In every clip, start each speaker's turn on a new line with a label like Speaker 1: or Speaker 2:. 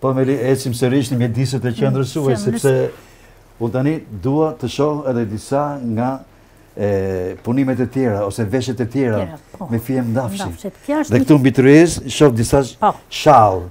Speaker 1: Po Meli ecim sërish në mjediset e qendrës suaj, sepse unë tani dua të shoh edhe disa nga punimet e tjera, ose veshjet e tjera,
Speaker 2: po.
Speaker 1: me fije
Speaker 2: mëndafshi.
Speaker 1: Dhe këtu mbi tryezë, shoh disa
Speaker 2: po. shalle.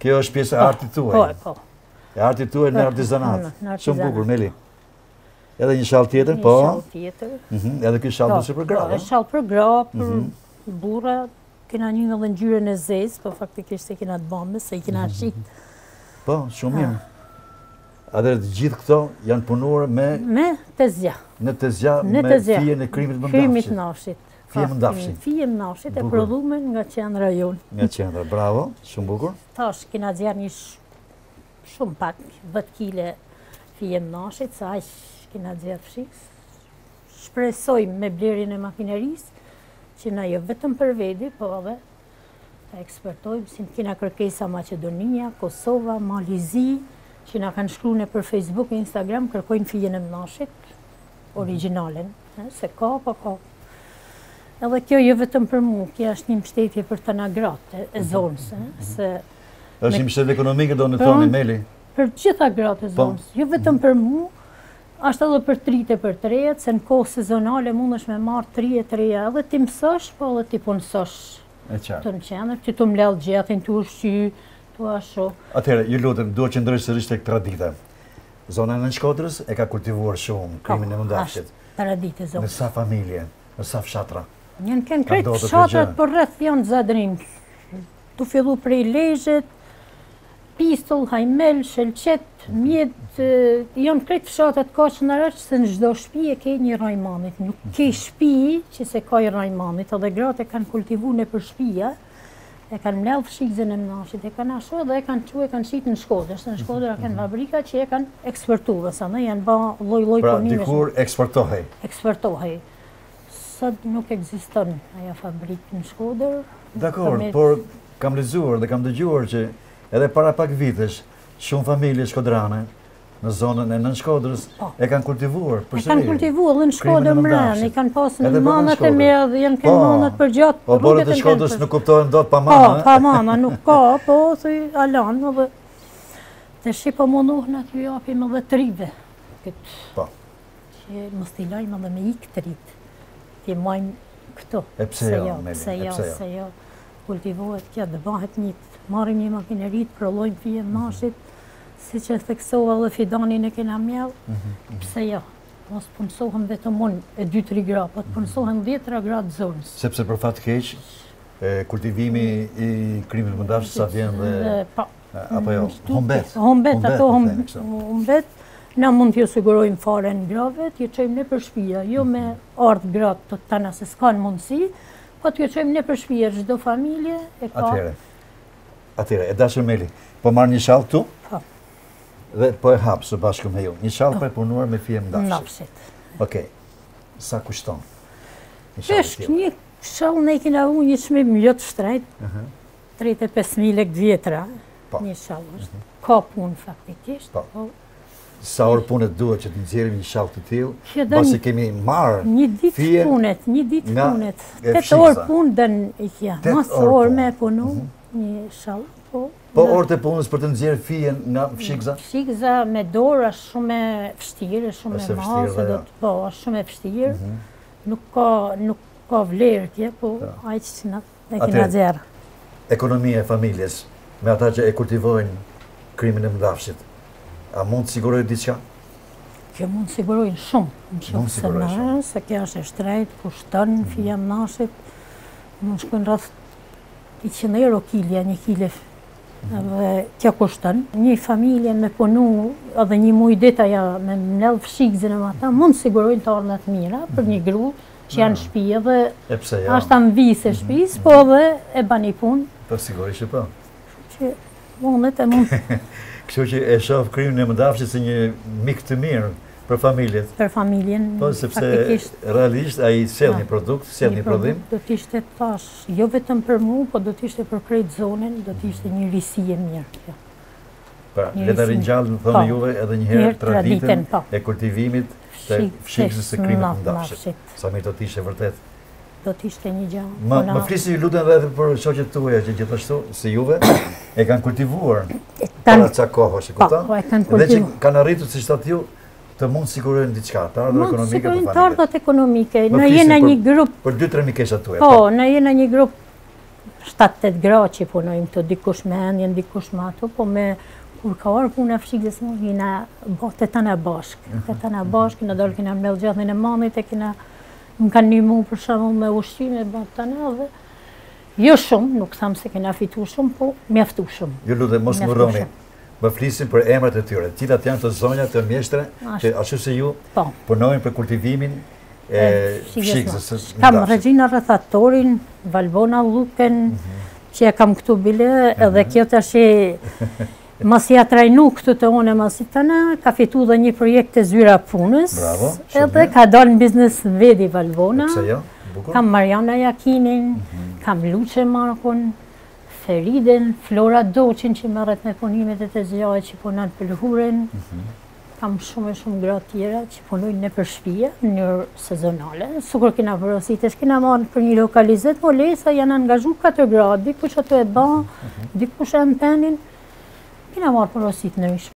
Speaker 2: Kjo është
Speaker 1: pjesë e
Speaker 2: po,
Speaker 1: artit tuaj.
Speaker 2: Po, po.
Speaker 1: E artit tuaj në artizanat. Shumë bukur, Meli. Edhe një shall tjetër, po?
Speaker 2: Një shall tjetër.
Speaker 1: Mhm, edhe kjo shall
Speaker 2: dushe
Speaker 1: po, për gra,
Speaker 2: po? Shall për gra, për
Speaker 1: mhm.
Speaker 2: burra, kena një edhe ngjyrën e zezë, po faktikisht s'e kena të bame, se i kena
Speaker 1: mhm.
Speaker 2: shit.
Speaker 1: Po, shumë mirë. Edhe të gjithë këto janë punuar me...
Speaker 2: Me tezgjah.
Speaker 1: Me
Speaker 2: tezgjah, me
Speaker 1: fijen e krimit mnashit.
Speaker 2: Krimit mnashit.
Speaker 1: Fije mëndafshi.
Speaker 2: Fije mëndafshi e prodhume nga qendra jonë.
Speaker 1: Nga qendra, bravo, shumë bukur.
Speaker 2: Tash, kina nxjerrë një shumë pak, 10 kile fije mëndafshi, sa aq kina nxjerrë fshikëz. Shpresojmë me blerjen e makinerisë, që na jo vetëm për vedi, po edhe Ta eksportojmë se ne kina kërkesa Maqedonia, Kosova, Mali Zi, që na kanë shkru nëpër Facebook e Instagram, kërkojnë fijen e mnashit, originalen, se ka, pa po ka. Edhe kjo jo vetëm për mu, kjo është një mështetje për tana gratë e mhm. zonës, se...
Speaker 1: është një mështetje ekonomike, doni
Speaker 2: të
Speaker 1: thoni, po, Meli?
Speaker 2: Për gjitha gratë e
Speaker 1: po.
Speaker 2: zonës, jo vetëm për mu, Ashtë edhe për të ritë e për të rejat, se në kohë sezonale mundesh me marrë të ri e të reja edhe t'i mësosh, po edhe t'i punësosh këtu në qendër, ti tu mledh gjethin, tu ushqy, tu ashtu.
Speaker 1: Atëherë, ju lutem, dua të qëndroj sërish tek tradita. Zona e Nënshkodrës e ka kultivuar shumë krimbin e mëndafshit.
Speaker 2: Është
Speaker 1: traditë
Speaker 2: e zonës.
Speaker 1: Në sa familje, në sa fshatra?
Speaker 2: Janë kënë
Speaker 1: krejt
Speaker 2: fshatrat përreth janë Zadrimë. Tu fillu prej Lezhet, Pistull, Hajmel, Shelqet, Mjedë, janë krejt fshatrat Kaç, Naraç se në çdo shpi e ke një rraj manit, nuk ke shpi që s'e ka i rraj manit, edhe gratë e kanë kultivu nëpër shpia, e kanë mledh fshikëzën e mnashit, e kanë ashtu edhe e kanë çu e kanë shit në Shkodër, se në Shkodër a kanë fabrika që e kanë eksportu, dhe sa ne janë ba lloj
Speaker 1: lloj
Speaker 2: punime.
Speaker 1: Pra dikur eksportohej.
Speaker 2: Eksportohej. Sot nuk ekziston ajo fabrikë në Shkodër. Dakord,
Speaker 1: por kam lexuar dhe kam dëgjuar që edhe para pak vitesh shumë familje shkodrane në zonën e Nënshkodrës
Speaker 2: po.
Speaker 1: e kanë kultivuar përsëri.
Speaker 2: E kanë kultivuar edhe në Shkodër
Speaker 1: mrena,
Speaker 2: i kanë
Speaker 1: pasur
Speaker 2: në manat e mia dhe janë
Speaker 1: kanë
Speaker 2: po. manat për gjatë.
Speaker 1: Oborret e Shkodrës nuk kuptohen dot pa
Speaker 2: po,
Speaker 1: mana.
Speaker 2: Po, pa mana nuk ka, po thuj Alan, edhe tashi po mundohena t'ua japim edhe të rive.
Speaker 1: Po.
Speaker 2: Që mos t'i lajmë edhe me ik të rit'. T'i majm këtu.
Speaker 1: E pse jo, Meli?
Speaker 2: Pse jo,
Speaker 1: pse jo?
Speaker 2: Kultivohet kjo, dhe bëhet një, marrim një makineri, prodhojmë fije mhm. mndashit, siç e theksova dhe fidanin e kena mjell,
Speaker 1: mhm, mhm.
Speaker 2: pse jo? Mos punësohem vetëm unë e 2-3 gra, po të punësohen dhjetëra gra të zonës.
Speaker 1: Sepse për fat të keq, kultivimi i krimit mëndafshit sa vjen dhe... apo jo, humbet.
Speaker 2: Humbet, ato
Speaker 1: po
Speaker 2: humbet. Na mund t'ju sigurojmë farën grave, t'ju çojmë nëpër shpia, jo me ardhë gratë te tana se s'kanë mundësi, po t'ju çojmë nëpër shpia, çdo familje e ka.
Speaker 1: Atëherë, atëherë, e dashur Meli, po marr një shall këtu,
Speaker 2: po.
Speaker 1: dhe po e hap së bashku me ju, një shall po. i punuar me fije mndafshit.
Speaker 2: Mndafshit.
Speaker 1: Ok, sa kushton?
Speaker 2: Është një shall ne kena vu një çmim jo të shtrejt,
Speaker 1: Tridhjetë
Speaker 2: e pesë mijë
Speaker 1: lekë të vjetra,
Speaker 2: një shall është. Ka punë faktikisht,
Speaker 1: po. Sa orë punë të duhet që të nxjerrim një shall të tillë, pasi kemi marrë fije...
Speaker 2: Një ditë
Speaker 1: punët,
Speaker 2: një
Speaker 1: ditë
Speaker 2: punët.
Speaker 1: Tetë
Speaker 2: orë punë do një
Speaker 1: kjo.
Speaker 2: Mas
Speaker 1: orë
Speaker 2: me punu mhm. një shall, po.
Speaker 1: Po orë të punës për të nxjerrë fijen nga fshikza?
Speaker 2: Fshikza me dorë është shumë e vështirë, shumë e masë,
Speaker 1: jo.
Speaker 2: po, është shumë e vështirë.
Speaker 1: Mhm.
Speaker 2: Nuk ka vlerë tje, po, ajë që që nëtë.
Speaker 1: Atëherë, ekonomia e familjes me ata që e kultivojnë krimin e mëndafshit, a mund të sigurojë diçka?
Speaker 2: Kjo mund të sigurojë shumë,
Speaker 1: nëse
Speaker 2: merren, se kjo është e shtrenjtë, kushton një fije mndashit, mund të shkojë rreth 100 euro kilja, një kile, dhe kjo kushton. Një familje me punu, edhe një muaj ditë ajo me mbledh fshikëzën e me ata, mund të sigurojnë të ardhura të mira për një grua, që janë
Speaker 1: në
Speaker 2: shtëpi edhe
Speaker 1: e pse jo?
Speaker 2: Është amvisë e mhm, shtëpisë, mhm. po edhe e ban një punë.
Speaker 1: Po sigurisht që po.
Speaker 2: Që mundet e mund.
Speaker 1: Kështu që e shoh krimin e mëndafshit si një mik të mirë për familjet.
Speaker 2: Për familjen.
Speaker 1: Po sepse realisht ai sjell një produkt, sjell një prodhim.
Speaker 2: Do të ishte tash, jo vetëm për mua, po do të ishte për krejt zonën, do të ishte mhm. një risi e mirë kjo.
Speaker 1: Pra, le të
Speaker 2: ringjallim,
Speaker 1: themi juve, edhe
Speaker 2: njëherë
Speaker 1: traditën e kultivimit të fshikëzës së krimit të
Speaker 2: mndafshit.
Speaker 1: Sa mirë do t'ishte vërtet.
Speaker 2: Do t'ishte një gjë.
Speaker 1: Më flisi ju lutem edhe për shoqet tuaja që gjithashtu, si juve, e kanë kultivuar para ca kohësh e këta,
Speaker 2: po, po,
Speaker 1: dhe që kanë arritur, siç thatë ju, të mund të sigurojnë diçka, të ardhurat ekonomike,
Speaker 2: mund
Speaker 1: të
Speaker 2: sigurojnë të ardhurat ekonomike,
Speaker 1: ne
Speaker 2: jena një grup,
Speaker 1: për 2-3 mikesha tuaja,
Speaker 2: po, po, ne jena një grup, shtatë tetë gra që punojmë këtu, dikush me ëndjen, dikush me ato, po me kur ka ardh puna e fshikëzës u jena bo të tana bashkë,
Speaker 1: mhm.
Speaker 2: të tana bashkë, kina dalë kina mbledhë gjethin e manit, e kina më kanë një mu për shumë me ushqime, bo të në dhe, jo shumë, nuk thamë se kina fitu shumë, po mjaftu shumë.
Speaker 1: Ju lutem mos
Speaker 2: harroni,
Speaker 1: më flisni për emrat e tyre, cilat janë të zonjat mjeshtre, që ashtu si ju
Speaker 2: po.
Speaker 1: punojnë për kultivimin e shijes.
Speaker 2: Kam Regina Rëthatorin, Valbona Luken, mhm. që e kam këtu bile, mhm. edhe kjo tashi, mas u trajnu këtu te ne mas i tëna, ka fitu dhe një projekt te zyra punës, edhe ka dalë në biznes në vedi Valbona,
Speaker 1: jo?
Speaker 2: kam Mariana Jakinin,
Speaker 1: mhm.
Speaker 2: kam Luce Markon, Feriden, Flora Doçin që merret me punimet e tezjahit që punon
Speaker 1: pëlhurën.
Speaker 2: Kam shumë e shumë gra tjera që punojnë nëpër shpia, në mënyrë sezonale. Si kur kena porositë, si kena marrë për një lokal izet, mbulesa janë angazhu katër gra, dikush ato e ba, dikush endë penin, kena marrë porosi në ishë.